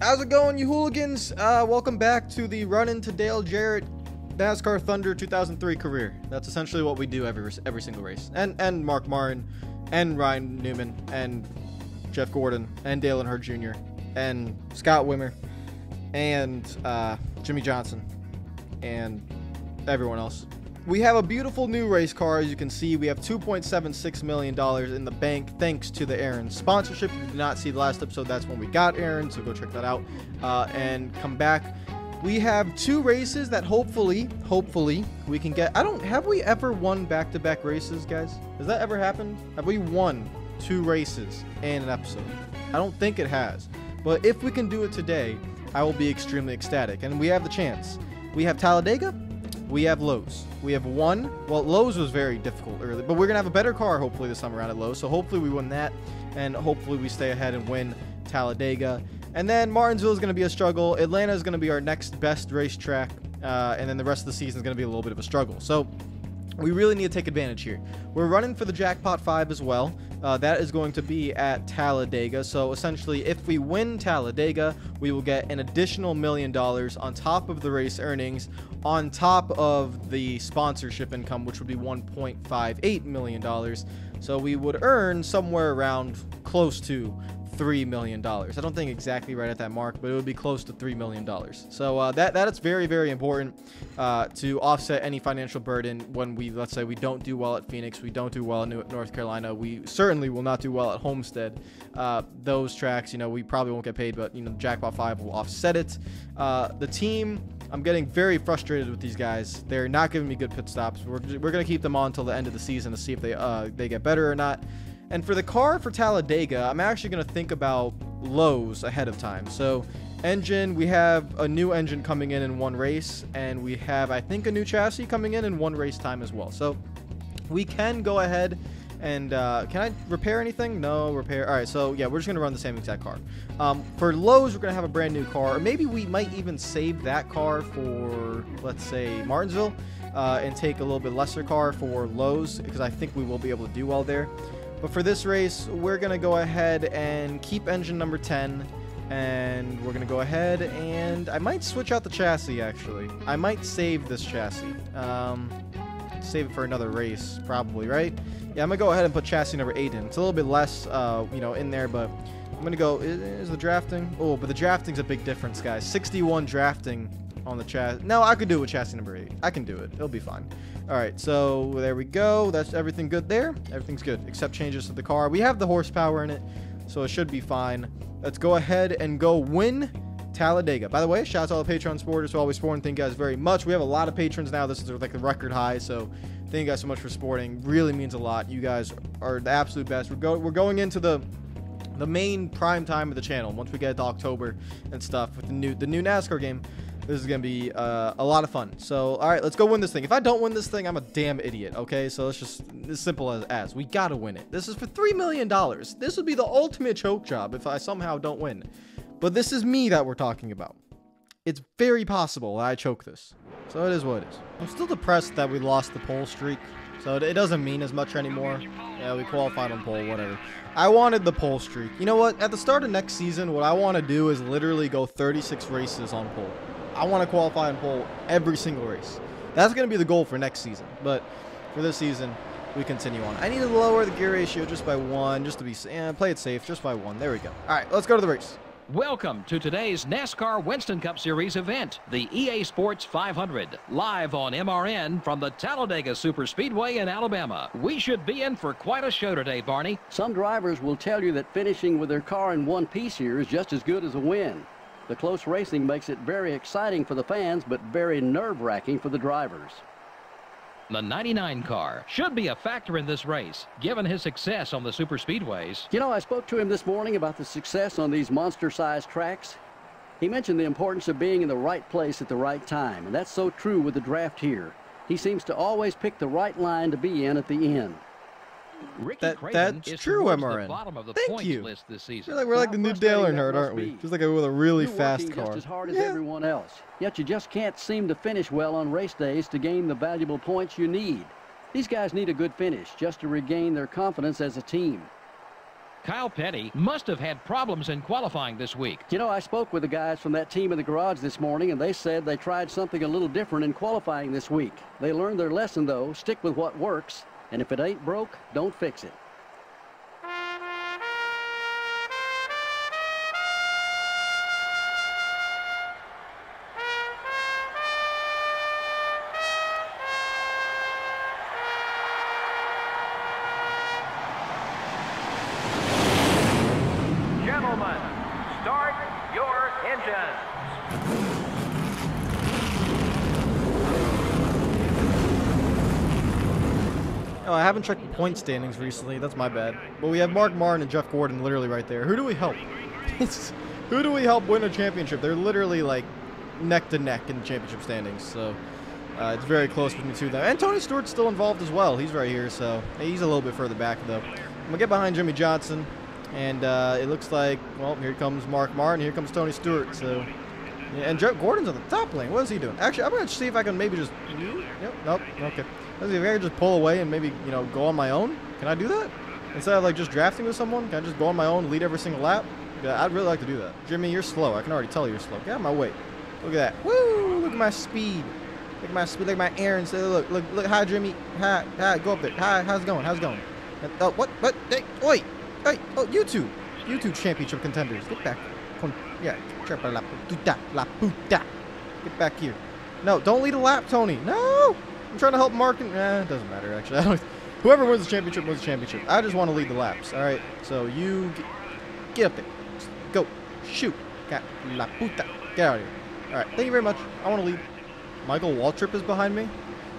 How's it going, you hooligans? Uh, welcome back to the Run Into Dale Jarrett NASCAR Thunder 2003 career. That's essentially what we do every every single race. And and Mark Martin, and Ryan Newman, and Jeff Gordon, and Dale Earnhardt Jr., and Scott Wimmer, and uh, Jimmie Johnson, and everyone else. We have a beautiful new race car. As you can see, we have $2.76 million in the bank thanks to the Aaron sponsorship. If you did not see the last episode, that's when we got Aaron, so go check that out uh, and come back. We have two races that hopefully, hopefully, we can get. I don't. Have we ever won back-to-back races, guys? Has that ever happened? Have we won two races in an episode? I don't think it has. But if we can do it today, I will be extremely ecstatic. And we have the chance. We have Talladega, we have Lowe's. We have one. Well, Lowe's was very difficult early, but we're going to have a better car hopefully this time around at Lowe's. So hopefully we win that, and hopefully we stay ahead and win Talladega. And then Martinsville is going to be a struggle. Atlanta is going to be our next best racetrack. Uh, and then the rest of the season is going to be a little bit of a struggle. So we really need to take advantage here. We're running for the Jackpot 5 as well. Uh, that is going to be at Talladega. So essentially, if we win Talladega, we will get an additional million dollars on top of the race earnings, on top of the sponsorship income, which would be $1.58 million. So we would earn somewhere around close to three million dollars. I don't think exactly right at that mark, but it would be close to three million dollars. So uh, that that is very very important uh, to offset any financial burden when we let's say we don't do well at Phoenix, we don't do well in North Carolina, we certainly will not do well at Homestead. Uh, those tracks, you know, we probably won't get paid, but you know, Jackpot Five will offset it. Uh, the team. I'm getting very frustrated with these guys. They're not giving me good pit stops. We're, we're going to keep them on until the end of the season to see if they uh, they get better or not. And for the car for Talladega, I'm actually going to think about lows ahead of time. So engine, we have a new engine coming in in one race, and we have, I think, a new chassis coming in in one race time as well. So we can go ahead and uh, can I repair anything? No, repair. All right, so yeah, we're just going to run the same exact car. Um, for Lowe's, we're going to have a brand new car, or maybe we might even save that car for, let's say, Martinsville, uh, and take a little bit lesser car for Lowe's, because I think we will be able to do well there. But for this race, we're going to go ahead and keep engine number 10. And we're to go ahead and I might switch out the chassis, actually. I might save this chassis. Um, save it for another race, probably, right? Yeah, I'm to go ahead and put chassis number 8 in. It's a little bit less, uh, you know, in there, but I'm to go... Is, the drafting? Oh, but the drafting's a big difference, guys. 61 drafting on the chassis. No, I could do it with chassis number 8. I can do it. It'll be fine. All right, so there we go. That's everything good there. Everything's good, except changes to the car. We have the horsepower in it, so it should be fine. Let's go ahead and go win Talladega. By the way, shout out to all the Patreon supporters who always support. Thank you guys very much. We have a lot of patrons now. This is like the record high, so thank you guys so much for supporting. Really means a lot. You guys are the absolute best. We're, go we're going into the the main prime time of the channel once we get to October and stuff with the new the new NASCAR game. This is going to be uh, a lot of fun. So, all right, let's go win this thing. If I don't win this thing, I'm a damn idiot, okay? So it's just as simple as, as. We got to win it. This is for $3 million. This would be the ultimate choke job if I somehow don't win. But this is me that we're talking about. It's very possible that I choke this. So it is what it is. I'm still depressed that we lost the pole streak. So it doesn't mean as much anymore. Yeah, we qualified on pole, whatever. I wanted the pole streak. You know what? At the start of next season, what I want to do is literally go 36 races on pole. I want to qualify on pole every single race. That's going to be the goal for next season. But for this season, we continue on. I need to lower the gear ratio just by one, just to be eh, play it safe, just by one. There we go. All right, let's go to the race. Welcome to today's NASCAR Winston Cup Series event, the EA Sports 500, live on MRN from the Talladega Superspeedway in Alabama. We should be in for quite a show today, Barney. Some drivers will tell you that finishing with their car in one piece here is just as good as a win. The close racing makes it very exciting for the fans, but very nerve-wracking for the drivers. The 99 car should be a factor in this race, given his success on the super speedways. You know, I spoke to him this morning about the success on these monster-sized tracks. He mentioned the importance of being in the right place at the right time, and that's so true with the draft here. He seems to always pick the right line to be in at the end. Ricky that, Craven that's true, MRN. Thank you. List this season. Feel like we're like the new Dale Earnhardt, aren't we? Just like a, with a really You're fast car. just as hard as Yeah. everyone else. Yet you just can't seem to finish well on race days to gain the valuable points you need. These guys need a good finish just to regain their confidence as a team. Kyle Petty must have had problems in qualifying this week. You know, I spoke with the guys from that team in the garage this morning, and they said they tried something a little different in qualifying this week. They learned their lesson, though. Stick with what works, and if it ain't broke, don't fix it. Haven't checked point standings recently. That's my bad. But we have Mark Martin and Jeff Gordon literally right there. Who do we help? Who do we help win a championship? They're literally like neck to neck in the championship standings. So uh, it's very close between the two of them. And Tony Stewart's still involved as well. He's right here. So he's a little bit further back though. I'm gonna get behind Jimmie Johnson, and uh, it looks like well here comes Mark Martin. Here comes Tony Stewart. So. And Jeff Gordon's on the top lane. What is he doing? Actually, I'm gonna see if I can maybe just. Yep. Nope. Okay. See if I can just pull away and maybe you know go on my own. Can I do that? Instead of like just drafting with someone, can I just go on my own, lead every single lap? Yeah, I'd really like to do that. Jimmie, you're slow. I can already tell you're slow. Get out of my way. Look at that. Woo! Look at my speed. Look at my speed. Look at my Aaron's. Look, look, look. Hi, Jimmie. Hi, hi. Go up there. Hi. How's it going? How's it going? Oh, what? What? Hey, wait. Hey, oh, you two. You two championship contenders. Get back. Con- yeah. La puta. La puta. Get back here. No, don't lead a lap, Tony. No. I'm trying to help Mark. And, eh, it doesn't matter, actually. I don't, whoever wins the championship wins the championship. I just want to lead the laps. All right. So you get, get up there. Go. Shoot. Got la puta. Get out of here. All right. Thank you very much. I want to lead. Michael Waltrip is behind me.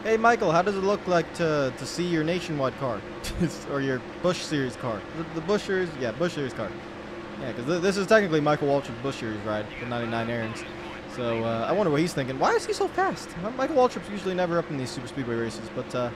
Hey, Michael, how does it look like to, to see your nationwide car? or your Busch Series car? The, the Busch Series? Yeah, Busch Series car. Yeah, because th this is technically Michael Waltrip's Busch Series ride, the 99 Aaron's. So uh, I wonder what he's thinking. Why is he so fast? Michael Waltrip's usually never up in these super speedway races, but uh,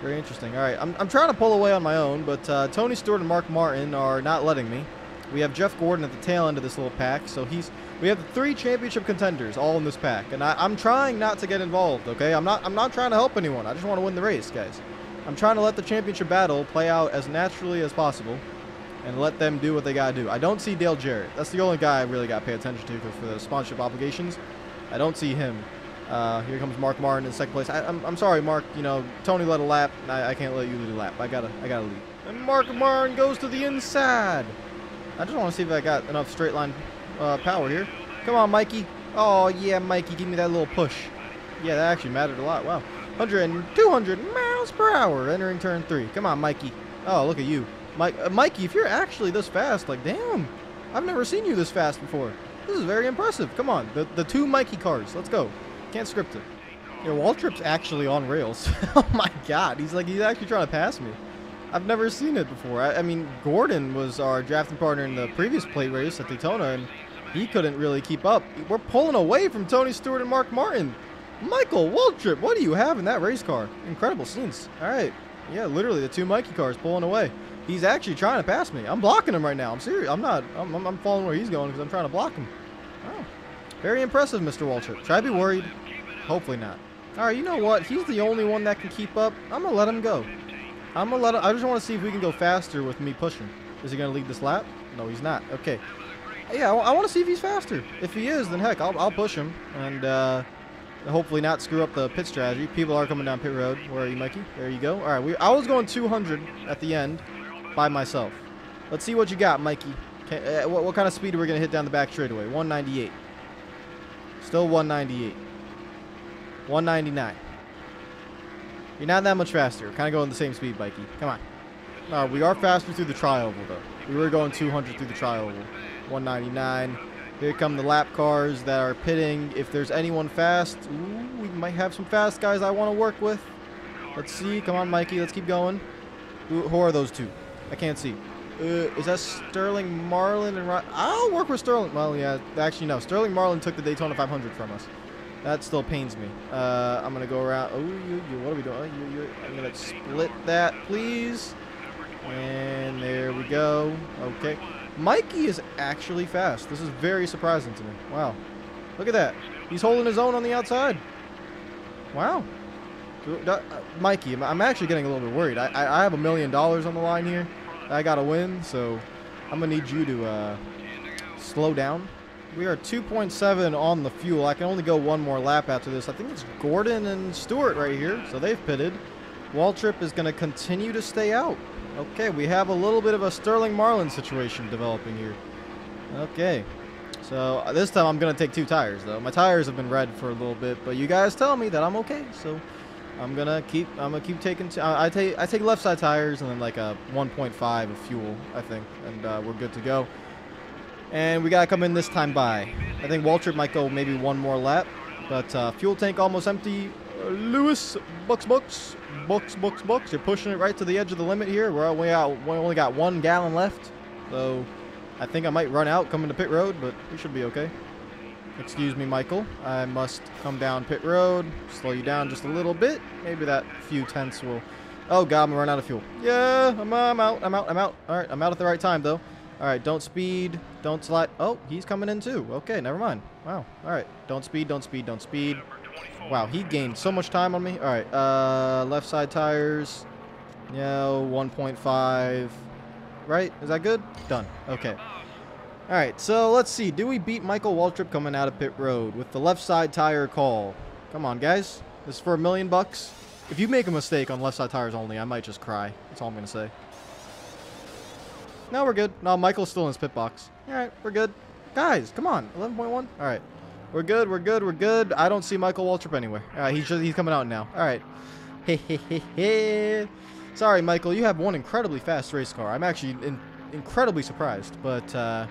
very interesting. All right, I'm, I'm trying to pull away on my own, but uh, Tony Stewart and Mark Martin are not letting me. We have Jeff Gordon at the tail end of this little pack, so he's. We have the three championship contenders all in this pack, and I, I'm trying not to get involved. Okay, I'm not. I'm not trying to help anyone. I just want to win the race, guys. I'm trying to let the championship battle play out as naturally as possible, and let them do what they gotta do. I don't see Dale Jarrett. That's the only guy I really got to pay attention to for the sponsorship obligations. I don't see him. Uh, here comes Mark Martin in second place. I, I'm, I'm sorry, Mark. You know, Tony led a lap. I, I can't let you lead a lap. I gotta, I gotta lead. And Mark Martin goes to the inside. I just want to see if I got enough straight line uh, power here. Come on, Mikey. Oh yeah, Mikey, give me that little push. Yeah, that actually mattered a lot. Wow, 100 and 200 miles per hour entering turn three. Come on, Mikey. Oh, look at you, Mike. Uh, Mikey, if you're actually this fast, like damn, I've never seen you this fast before. This is very impressive. Come on, the the two Mikey cars. Let's go. Can't script it. Yeah, Waltrip's actually on rails. oh my god, he's like he's actually trying to pass me. I've never seen it before. I, I mean, Gordon was our drafting partner in the previous plate race at Daytona, and he couldn't really keep up. We're pulling away from Tony Stewart and Mark Martin. Michael Waltrip, what do you have in that race car? Incredible scenes. All right. Yeah, literally the two Mikey cars pulling away. He's actually trying to pass me. I'm blocking him right now. I'm serious. I'm not. I'm, I'm, I'm following where he's going because I'm trying to block him. Oh. Very impressive, Mr. Walter. Try to be worried. Hopefully not. All right, you know what? He's the only one that can keep up. I'm going to let him go. I'm gonna let him, I just want to see if we can go faster with me pushing. Is he gonna lead this lap? No, he's not. Okay. Yeah, I, want to see if he's faster. If he is, then heck, I'll, I'll push him and uh, hopefully not screw up the pit strategy. People are coming down pit road. Where are you, Mikey? There you go. All right, we, I was going 200 at the end by myself. Let's see what you got, Mikey. Uh, what, what kind of speed are we gonna hit down the back straightaway? 198. Still 198. 199. You're not that much faster. We're kind of going the same speed, Mikey. Come on. We are faster through the tri-oval, though. We were going 200 through the tri-oval. 199. Here come the lap cars that are pitting. If there's anyone fast, ooh, we might have some fast guys I want to work with. Let's see. Come on, Mikey. Let's keep going. Who, who are those two? I can't see. Uh, is that Sterling Marlin and Ry I'll work with Sterling. Well, yeah. Actually, no. Sterling Marlin took the Daytona 500 from us. That still pains me. Uh, I'm gonna go around. Oh, you, you, what are we doing? You, you, I'm gonna split that, please. And there we go. Okay. Mikey is actually fast. This is very surprising to me. Wow. Look at that. He's holding his own on the outside. Wow. Uh, Mikey, I'm actually getting a little bit worried. I, I have a million dollars on the line here. I gotta win, so I'm gonna need you to uh, slow down. We are 2.7 on the fuel. I can only go one more lap after this. I think it's Gordon and Stewart right here, so they've pitted. Waltrip is gonna continue to stay out. Okay, we have a little bit of a Sterling Marlin situation developing here. Okay. So uh, this time I'm gonna take two tires though. My tires have been red for a little bit, but you guys tell me that I'm okay. So I'm gonna keep I'm gonna keep taking t- I, take I take left side tires and then like a 1.5 of fuel I think, and uh, we're good to go. And we gotta come in this time by. I think Waltrip might go maybe one more lap, but uh, fuel tank almost empty. Uh, Lewis, bucks, bucks, bucks, bucks, bucks. You're pushing it right to the edge of the limit here. We're only out. We only got one gallon left, so I think I might run out coming to pit road, but we should be okay. Excuse me, Michael. I must come down pit road, slow you down just a little bit. Maybe that few tenths will... Oh, God, I'm going to run out of fuel. Yeah, I'm, I'm out, I'm out, I'm out. All right, I'm out at the right time, though. All right, don't speed, don't slide. Oh, he's coming in, too. Okay, never mind. Wow. All right, don't speed, don't speed, don't speed. Wow, he gained so much time on me. All right, uh, left side tires. Yeah, 1.5 right? Is that good? Done. Okay. All right, so let's see. Do we beat Michael Waltrip coming out of pit road with the left side tire call? Come on, guys. This is for a million bucks. If you make a mistake on left side tires only, I might just cry. That's all I'm going to say. No, we're good. No, Michael's still in his pit box. All right, we're good. Guys, come on. 11.1? All right. We're good, we're good, we're good. I don't see Michael Waltrip anywhere. All right, he's, just, he's coming out now. All right. Sorry, Michael, you have one incredibly fast race car. I'm actually in, incredibly surprised, but uh,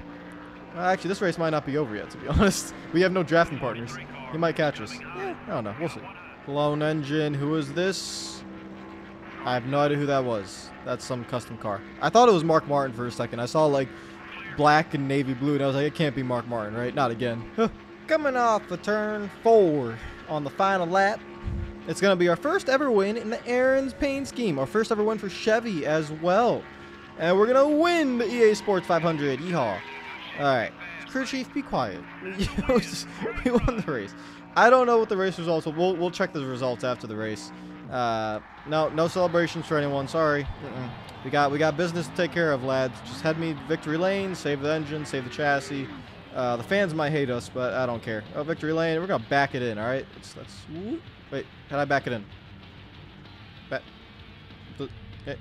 actually, this race might not be over yet, to be honest. We have no drafting partners. He might catch us. Yeah, I don't know. We'll see. Clone engine. Who is this? I have no idea who that was. That's some custom car. I thought it was Mark Martin for a second. I saw, like, black and navy blue, and I was like, it can't be Mark Martin, right? Not again. Coming off the turn four on the final lap. It's going to be our first ever win in the Aaron's Paint Scheme. Our first ever win for Chevy as well. And we're going to win the EA Sports 500. Yeehaw. All right. Crew chief, be quiet. we won the race. I don't know what the race results will. We'll, we'll check the results after the race. Uh, no, no celebrations for anyone. Sorry. We got we got business to take care of, lads. Just head me victory lane, save the engine, save the chassis. Uh, the fans might hate us, but I don't care. Oh, victory lane. We're gonna back it in. All right. Let's let's. Wait, Can I back it in? Back. Okay.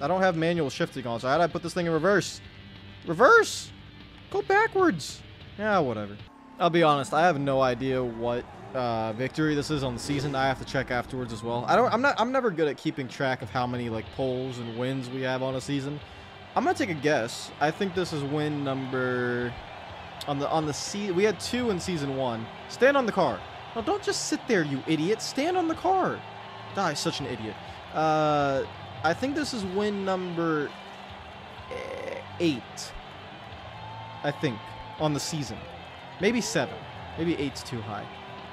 I don't have manual shifting on, so how do I put this thing in reverse? Reverse! Go backwards! Yeah, whatever. I'll be honest, I have no idea what uh, victory this is on the season. I have to check afterwards as well. I don't. I'm not. I'm never good at keeping track of how many like poles and wins we have on a season. I'm gonna take a guess. I think this is win number on the on the sea. We had two in season one. Stand on the car. No, don't just sit there, you idiot. Stand on the car. Die, such an idiot. Uh, I think this is win number eight. I think on the season, maybe seven. Maybe eight's too high.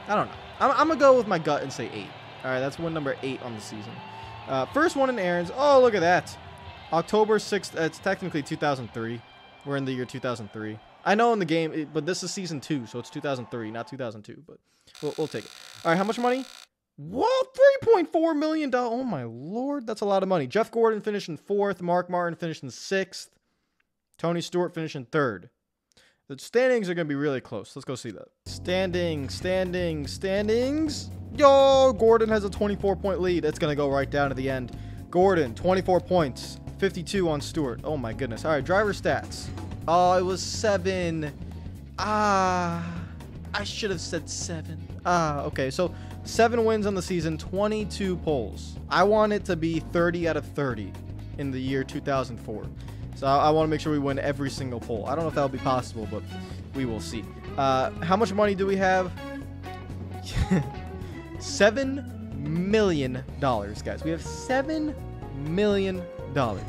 I don't know. I'm, I'm gonna go with my gut and say eight. All right, that's win number eight on the season. Uh, first one in Aaron's. Oh, look at that. October 6th. It's technically 2003. We're in the year 2003. I know in the game, but this is season two, so it's 2003, not 2002. But we'll, we'll take it. All right, how much money? What? $3.4 million. Oh, my lord. That's a lot of money. Jeff Gordon finished in fourth. Mark Martin finished in sixth. Tony Stewart finishing third. The standings are going to be really close. Let's go see that. Standing, standing, standings. Yo, Gordon has a 24-point lead. It's going to go right down to the end. Gordon, 24 points. 52 on Stewart. Oh, my goodness. All right, driver stats. Oh, it was seven. Ah, I should have said seven. Ah, okay. So seven wins on the season, 22 poles. I want it to be 30 out of 30 in the year 2004. So I, want to make sure we win every single pole. I don't know if that'll be possible, but we will see. Uh, how much money do we have? seven million dollars, guys. We have seven million dollars.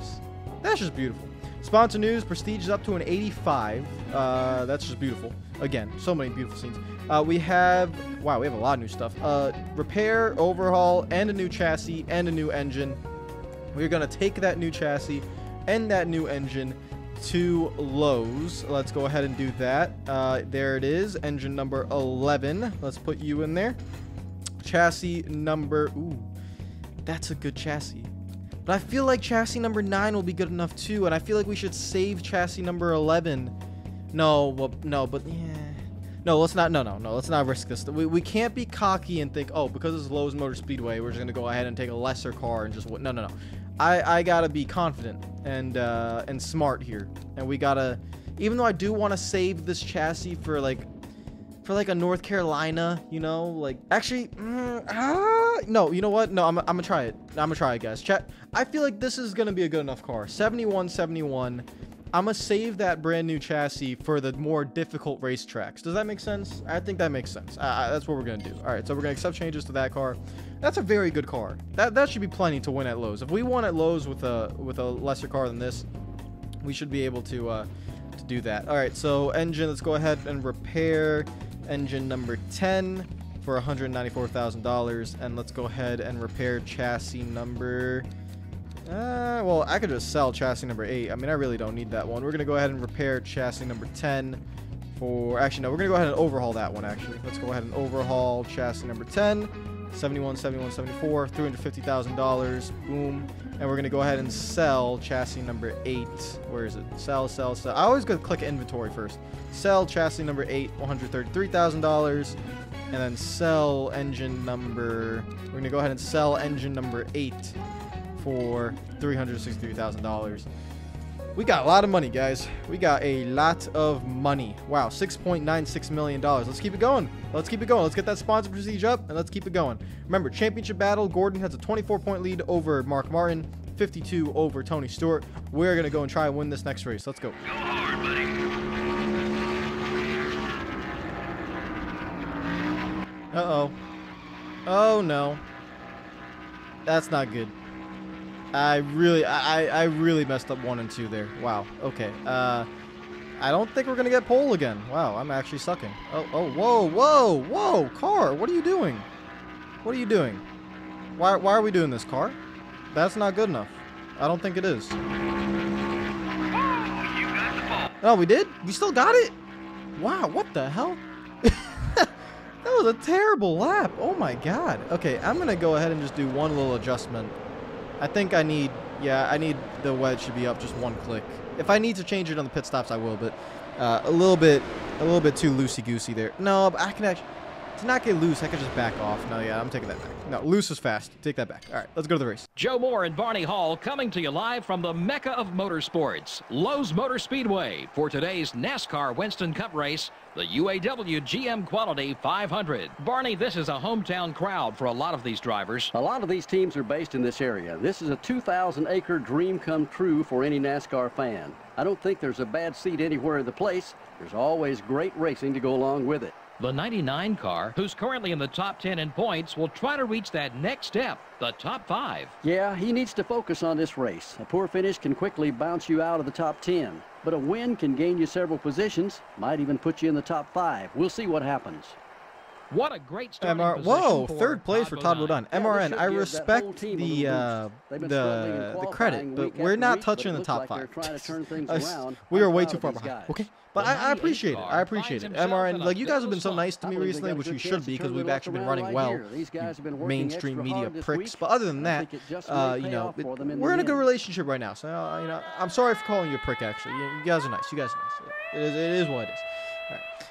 That's just beautiful. Sponsor news: Prestige is up to an 85. Uh, that's just beautiful. Again, so many beautiful scenes. Uh, we have wow, we have a lot of new stuff. Uh, repair, overhaul, and a new chassis and a new engine. We're gonna take that new chassis and that new engine to Lowe's. Let's go ahead and do that. Uh, there it is, engine number 11. Let's put you in there. Chassis number, ooh, that's a good chassis. But I feel like chassis number 9 will be good enough too. And I feel like we should save chassis number 11. No, well, no, but yeah. No, let's not. No, no, no. Let's not risk this. We, we can't be cocky and think, oh, because it's Lowe's Motor Speedway, we're just gonna go ahead and take a lesser car and just. No, no, no. I I gotta be confident and uh, and smart here, and we gotta. Even though I do want to save this chassis for like for like a North Carolina, you know, like actually, mm, ah, no, you know what? No, I'm, I'm gonna try it. I'm gonna try it, guys. Chat. I feel like this is gonna be a good enough car. 71, 71. I'm gonna save that brand new chassis for the more difficult racetracks. Does that make sense? I think that makes sense. Uh, that's what we're gonna do. All right, so we're gonna accept changes to that car. That's a very good car. That that should be plenty to win at Lowe's. If we won at Lowe's with a with a lesser car than this, we should be able to uh, to do that. All right, so engine. Let's go ahead and repair engine number 10 for $194,000, and let's go ahead and repair chassis number. Uh, well, I could just sell chassis number 8. I mean, I really don't need that one. We're going to go ahead and repair chassis number 10 for... Actually, no, we're going to go ahead and overhaul that one, actually. Let's go ahead and overhaul chassis number 10. 71, 71, 74, $350,000. Boom. And we're going to go ahead and sell chassis number 8. Where is it? Sell, sell, sell. I always go click inventory first. Sell chassis number 8, $133,000. And then sell engine number... We're going to go ahead and sell engine number 8 for $363,000. We got a lot of money, guys. We got a lot of money. Wow, $6.96 million. Let's keep it going. Let's keep it going. Let's get that sponsor prestige up, and let's keep it going. Remember, championship battle, Gordon has a 24-point lead over Mark Martin, 52 over Tony Stewart. We're going to go and try and win this next race. Let's go. Go hard. Uh-oh. Oh, no. That's not good. I really, I, I really messed up one and two there. Wow. Okay. Uh, I don't think we're gonna get pole again. Wow, I'm actually sucking. Oh, oh, whoa, whoa, whoa, car! What are you doing? What are you doing? Why, why are we doing this, car? That's not good enough. I don't think it is. Oh, we did? We still got it? Wow, what the hell? that was a terrible lap. Oh my god. Okay, I'm gonna go ahead and just do one little adjustment. I think I need, yeah, I need the wedge to be up just one click. If I need to change it on the pit stops, I will, but uh, a little bit, a little bit too loosey-goosey there. No, I can actually, to not get loose, I could just back off. No, yeah, I'm taking that back. No, loose is fast. Take that back. All right, let's go to the race. Joe Moore and Barney Hall coming to you live from the mecca of motorsports, Lowe's Motor Speedway, for today's NASCAR Winston Cup race, the UAW GM Quality 500. Barney, this is a hometown crowd for a lot of these drivers. A lot of these teams are based in this area. This is a 2,000-acre dream come true for any NASCAR fan. I don't think there's a bad seat anywhere in the place. There's always great racing to go along with it. The 99 car, who's currently in the top 10 in points, will try to reach that next step, the top five. Yeah, he needs to focus on this race. A poor finish can quickly bounce you out of the top 10, but a win can gain you several positions, might even put you in the top five. We'll see what happens. What a great start. MR Whoa, third place for Todd Bodine. Yeah, MRN, I respect the uh, the the credit, but we're not touching the top like five. we are way too far behind. Okay, but I, I, appreciate it. I appreciate it. MRN, like you guys have been so nice to me recently, which you should be because we've actually been running well. Mainstream media pricks, but other than that, uh, you know, we're in a good relationship right now. So uh, you know, I'm sorry for calling you a prick. Actually, you, you guys are nice. You guys are nice. It is, it is what it is.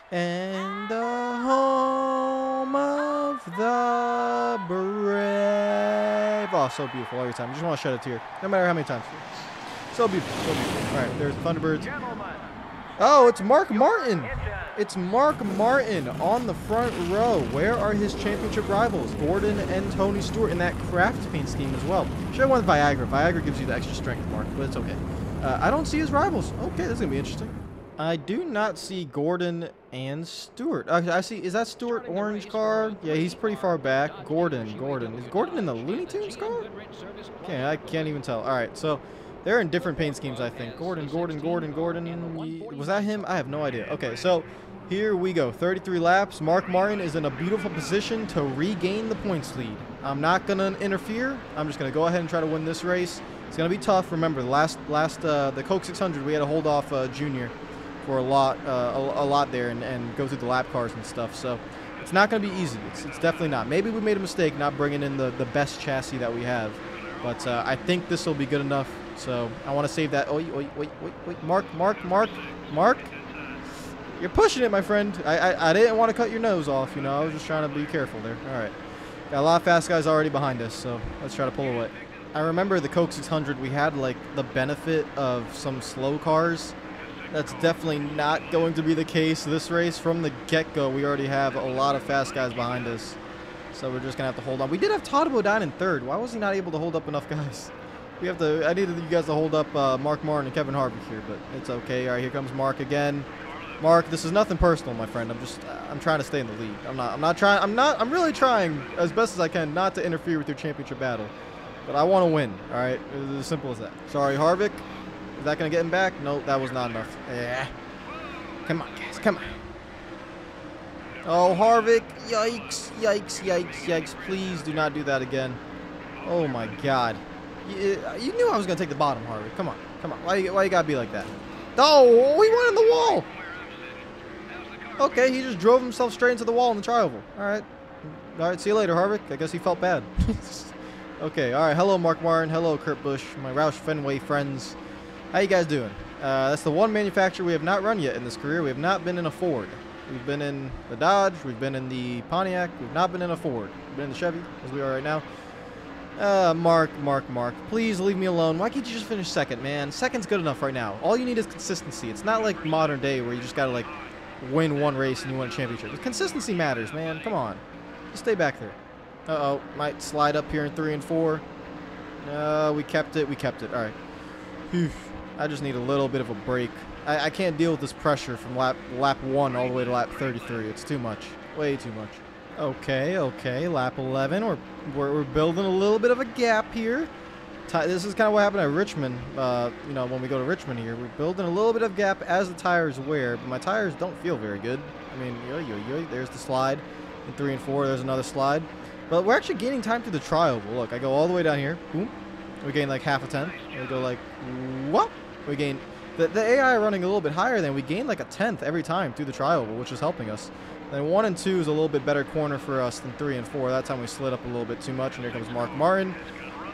And the home of the brave. Oh, so beautiful every time. I just want to shed a tear. No matter how many times. So beautiful. So beautiful. All right, there's Thunderbirds. Oh, it's Mark Martin. It's Mark Martin on the front row. Where are his championship rivals? Gordon and Tony Stewart in that craft paint scheme as well. Should have won with Viagra. Viagra gives you the extra strength, Mark, but it's okay. Uh, I don't see his rivals. Okay, this is going to be interesting. I do not see Gordon and Stewart. Uh, I see. Is that Stewart orange car? Yeah, he's pretty far back. Gordon, Gordon. Is Gordon in the Looney Tunes car? Okay, I can't even tell. All right, so they're in different paint schemes, I think. Gordon, Gordon, Gordon, Gordon. Was that him? I have no idea. Okay, so here we go. 33 laps. Mark Martin is in a beautiful position to regain the points lead. I'm not going to interfere. I'm just going to go ahead and try to win this race. It's going to be tough. Remember, the last, last uh, the Coke 600, we had to hold off uh, Junior for a lot, uh, a, a, lot there and, and go through the lap cars and stuff. So it's not going to be easy. It's, it's definitely not. Maybe we made a mistake not bringing in the, the best chassis that we have. But uh, I think this will be good enough. So I want to save that. Oh, wait, wait, wait, wait. Mark, Mark, Mark, Mark. You're pushing it, my friend. I, I, I didn't want to cut your nose off, you know. I was just trying to be careful there. All right. Got a lot of fast guys already behind us, so let's try to pull away. I remember the Coke 600, we had like the benefit of some slow cars. That's definitely not going to be the case this race. From the get-go, we already have a lot of fast guys behind us. So we're just going to have to hold on. We did have Todd Bodine in third. Why was he not able to hold up enough guys? We have to. I needed you guys to hold up uh, Mark Martin and Kevin Harvick here, but it's okay. All right, here comes Mark again. Mark, this is nothing personal, my friend. I'm just. I'm trying to stay in the lead. I'm not. I'm not trying. I'm not. I'm really trying as best as I can not to interfere with your championship battle, but I want to win. All right, it's as simple as that. Sorry, Harvick. Is that gonna get him back? No, that was not enough. Yeah. Come on, guys. Come on. Oh, Harvick. Yikes. Yikes. Yikes. Yikes. Please do not do that again. Oh my God. You, uh, you knew I was going to take the bottom, Harvey. Come on. Come on. Why, you- why you got to be like that? Oh, he went in the wall. Okay, he just drove himself straight into the wall in the tri-oval. All right. All right, see you later, Harvick. I guess he felt bad. okay, all right. Hello, Mark Warren. Hello, Kurt Busch, my Roush Fenway friends. How you guys doing? Uh, that's the one manufacturer we have not run yet in this career. We have not been in a Ford. We've been in the Dodge. We've been in the Pontiac. We've not been in a Ford. We've been in the Chevy, as we are right now. Uh, Mark, Mark, Mark, please leave me alone. Why can't you just finish second, man? Second's good enough right now. All you need is consistency. It's not like modern day where you just gotta like win one race and you win a championship. The consistency matters, man. Come on, just stay back there. Uh oh, might slide up here in three and four. No, we kept it. We kept it. All right. I just need a little bit of a break. I, I can't deal with this pressure from lap lap one all the way to lap 33. It's too much. Way too much. Okay, okay. Lap 11. We're, we're, we're building a little bit of a gap here. This is kind of what happened at Richmond. Uh, you know, when we go to Richmond here, we're building a little bit of gap as the tires wear, but my tires don't feel very good. I mean, yo, yo, yo, there's the slide. In three and four, there's another slide. But we're actually gaining time through the tri-oval. Look, I go all the way down here. Boom. We gain like half a tenth. We go like, what? We gain the, the AI running a little bit higher than we gain like a tenth every time through the tri-oval, which is helping us. Then one and two is a little bit better corner for us than three and four. That time we slid up a little bit too much, and here comes Mark Martin.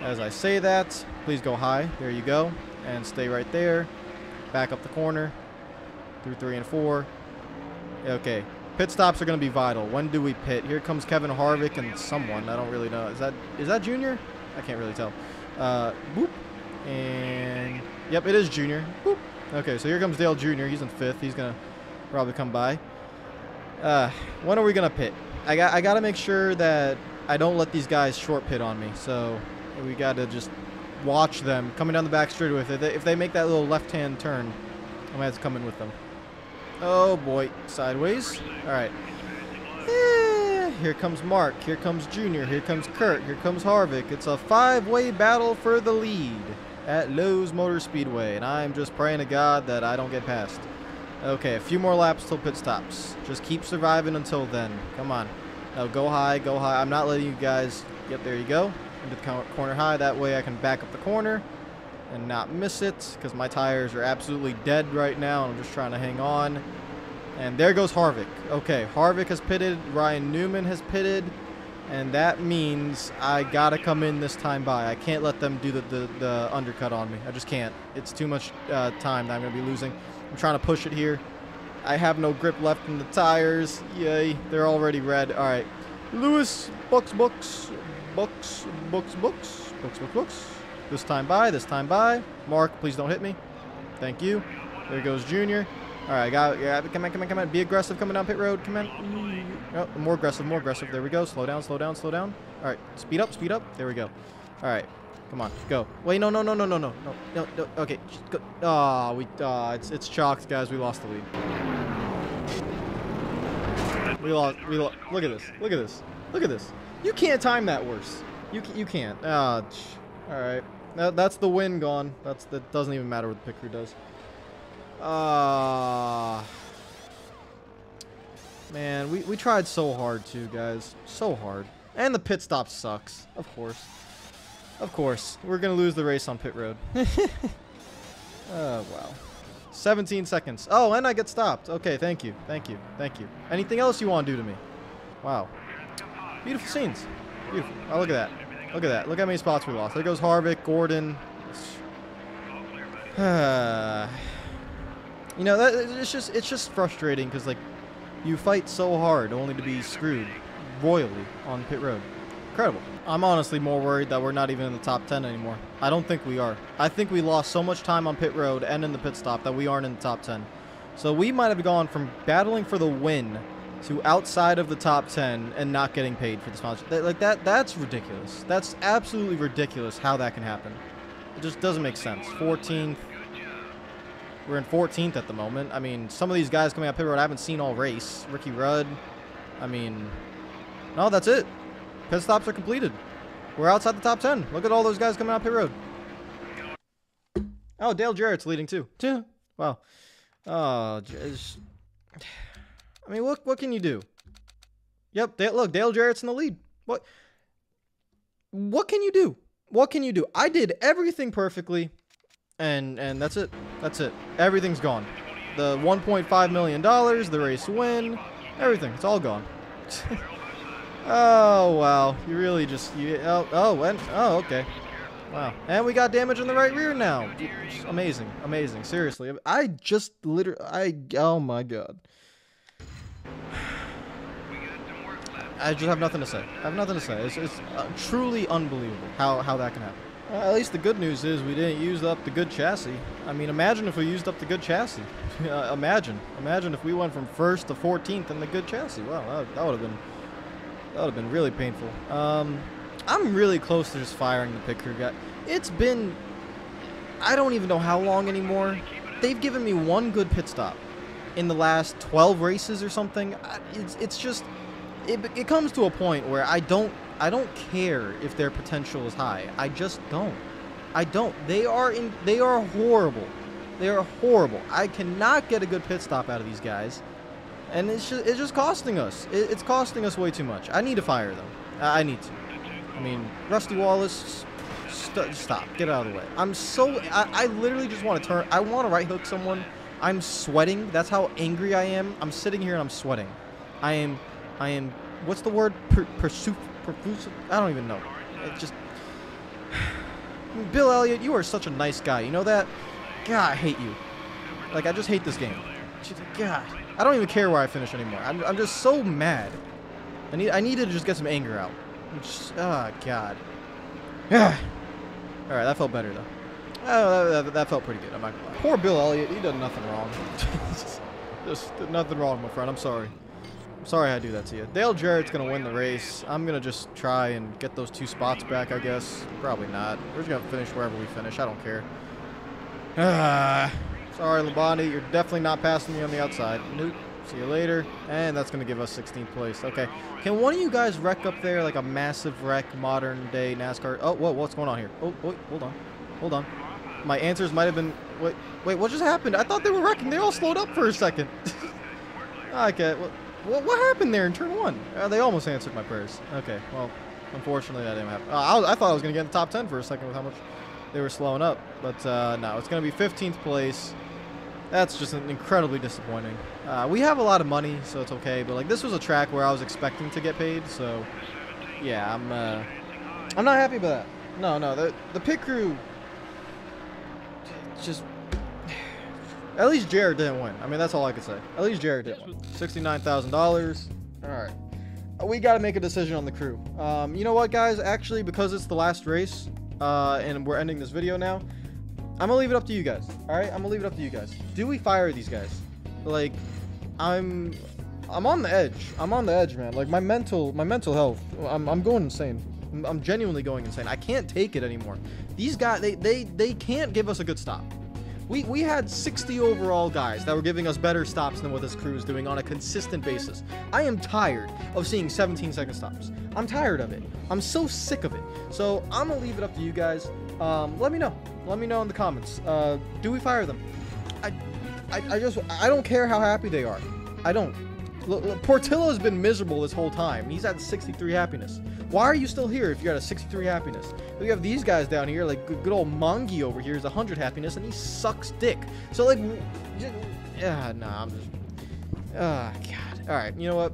As I say that, please go high. There you go, and stay right there. Back up the corner through three and four. Okay, pit stops are going to be vital. When do we pit? Here comes Kevin Harvick and someone. I don't really know. Is that is that Junior? I can't really tell. Uh, boop. And yep, it is Junior. Boop. Okay, so here comes Dale Jr. He's in fifth. He's gonna probably come by. Uh, when are we gonna pit? I got I gotta make sure that I don't let these guys short pit on me. So we gotta just watch them coming down the back straight with it. If they make that little left-hand turn, I'm gonna have to come in with them. Oh boy, sideways. All right. Eh, Here comes Mark. Here comes Junior. Here comes Kurt. Here comes Harvick. It's a five-way battle for the lead at Lowe's Motor Speedway, and I'm just praying to God that I don't get passed. Okay, a few more laps till pit stops. Just keep surviving until then. Come on. Now go high, go high. I'm not letting you guys. get there you go. Into the corner high. That way I can back up the corner and not miss it because my tires are absolutely dead right now. And I'm just trying to hang on. And there goes Harvick. Okay, Harvick has pitted. Ryan Newman has pitted. And that means I gotta come in this time by. I can't let them do the, the, the undercut on me. I just can't. It's too much uh, time that I'm gonna be losing. I'm trying to push it here. I have no grip left in the tires. Yay, they're already red. All right, Lewis, books, books, books, books, books, books, books, books. This time by, this time by. Mark, please don't hit me. Thank you. There goes Junior. All right, I got, yeah, come on, come on, come on. Be aggressive coming down pit road. Come on. Oh, more aggressive, more aggressive. There we go. Slow down, slow down, slow down. All right, speed up, speed up. There we go. All right, come on, go. Wait, no, no, no, no, no, no, no, no, no. Okay, just go. Ah, we. Ah, it's it's chalked, guys. We lost the lead. We lost. We lost. Look at this. Look at this. Look at this. You can't time that worse. You you can't. Ah, ch- all right. That, that's the win gone. That's that doesn't even matter what the pit crew does. Ah. Man, we, we tried so hard too, guys. So hard. And the pit stop sucks. Of course. Of course. We're going to lose the race on pit road. oh, wow. 17 seconds. Oh, and I get stopped. Okay, thank you. Thank you. Thank you. Anything else you want to do to me? Wow. Beautiful scenes. Beautiful. Oh, look at that. Look at that. Look how many spots we lost. There goes Harvick, Gordon. you know, that, it's just it's just frustrating because like you fight so hard only to be screwed royally on pit road. Incredible. I'm honestly more worried that we're not even in the top 10 anymore. I don't think we are. I think we lost so much time on pit road and in the pit stop that we aren't in the top 10. So we might have gone from battling for the win to outside of the top 10 and not getting paid for the sponsor. Like that that's ridiculous. That's absolutely ridiculous how that can happen. It just doesn't make sense. 14th we're in 14th at the moment. I mean, some of these guys coming up pit road I haven't seen all race. Ricky Rudd. I mean, no, that's it. Pit stops are completed. We're outside the top 10. Look at all those guys coming out pit road. Oh, Dale Jarrett's leading too. Two. Wow. Oh, just, I mean, what what can you do? Yep, Dale, look, Dale Jarrett's in the lead. What? What can you do? What can you do? I did everything perfectly, and and that's it. That's it. Everything's gone. The 1.5 million dollars, the race win, everything. It's all gone. oh wow, you really just you oh oh and oh okay. Wow. And we got damage in the right rear now. Amazing. Amazing. Seriously. I just literally, I, oh my god. I just have nothing to say. I have nothing to say. It's, it's uh, truly unbelievable how, how that can happen. At least the good news is we didn't use up the good chassis. I mean, imagine if we used up the good chassis. uh, imagine. Imagine if we went from first to 14th in the good chassis. Wow, that, that would have been that would have been really painful. Um, I'm really close to just firing the pit crew guy. It's been, I don't even know how long anymore. They've given me one good pit stop in the last 12 races or something. It's, it's just, it, it comes to a point where I don't, I don't care if their potential is high. I just don't. I don't. They are in, they are horrible. They are horrible. I cannot get a good pit stop out of these guys. And it's just, it's just costing us. It, it's costing us way too much. I need to fire them. I need to. I mean, Rusty Wallace, st stop. Get out of the way. I'm so... I, I literally just want to turn... I want to right hook someone. I'm sweating. That's how angry I am. I'm sitting here and I'm sweating. I am... I am... What's the word? Per, I don't even know. It just... Bill Elliott, you are such a nice guy. You know that? God, I hate you. Like, I just hate this game. God. I don't even care where I finish anymore. I'm, I'm just so mad. I need I needed to just get some anger out. Just, oh, God. Yeah. Alright, that felt better, though. Oh, that, that, that, felt pretty good. I'm not Poor Bill Elliott. He done nothing wrong. just did nothing wrong, my friend. I'm sorry. Sorry I do that to you. Dale Jarrett's going to win the race. I'm going to just try and get those two spots back, I guess. Probably not. We're just going to finish wherever we finish. I don't care. Ah. Sorry, Labonte. You're definitely not passing me on the outside. Nope. See you later. And that's going to give us 16th place. Okay. Can one of you guys wreck up there like a massive wreck modern day NASCAR? Oh, whoa, what's going on here? Oh, wait, hold on. Hold on. My answers might have been... Wait, wait, what just happened? I thought they were wrecking. They all slowed up for a second. okay, what, what happened there in turn one? Uh, they almost answered my prayers. Okay, well, unfortunately that didn't happen. Uh, I, I thought I was going to get in the top 10 for a second with how much they were slowing up. But uh, no, it's going to be 15th place. That's just an incredibly disappointing. Uh, we have a lot of money, so it's okay. But like this was a track where I was expecting to get paid, so yeah, I'm uh, I'm not happy about that. No, no, the the pit crew just at least Jarrett didn't win. I mean, that's all I could say. At least Jarrett didn't win. Sixty-nine thousand dollars. All right, we got to make a decision on the crew. Um, you know what, guys? Actually, because it's the last race, uh, and we're ending this video now. I'm gonna leave it up to you guys. All right, I'm gonna leave it up to you guys. Do we fire these guys? Like, I'm, I'm on the edge. I'm on the edge, man. Like my mental, my mental health. I'm, I'm going insane. I'm genuinely going insane. I can't take it anymore. These guys, they, they, they can't give us a good stop. We, we had 60 overall guys that were giving us better stops than what this crew is doing on a consistent basis. I am tired of seeing 17 second stops. I'm tired of it. I'm so sick of it. So I'm gonna leave it up to you guys. Um, let me know. Let me know in the comments. Uh, do we fire them? I, I, I just, I don't care how happy they are. I don't. Portillo has been miserable this whole time. He's at 63 happiness. Why are you still here if you're at a 63 happiness? We have these guys down here, like good, old Mongi over here is 100 happiness, and he sucks dick. So like, yeah, nah, I'm just, ah, God. All right, you know what?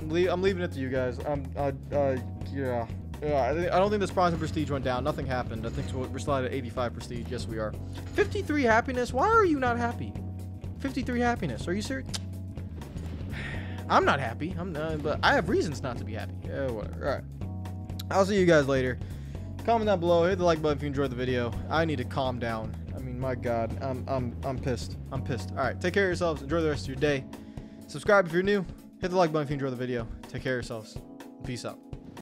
I'm leaving it to you guys. I'm, uh, uh, yeah. Yeah, I, don't think this bronze and prestige went down. Nothing happened. I think we're still at 85 prestige. Yes, we are. 53 happiness. Why are you not happy? 53 happiness. Are you serious? I'm not happy. I'm not, but I have reasons not to be happy. Yeah, whatever. All right. I'll see you guys later. Comment down below. Hit the like button if you enjoyed the video. I need to calm down. I mean, my God, I'm I'm I'm pissed. I'm pissed. All right. Take care of yourselves. Enjoy the rest of your day. Subscribe if you're new. Hit the like button if you enjoyed the video. Take care of yourselves. Peace out.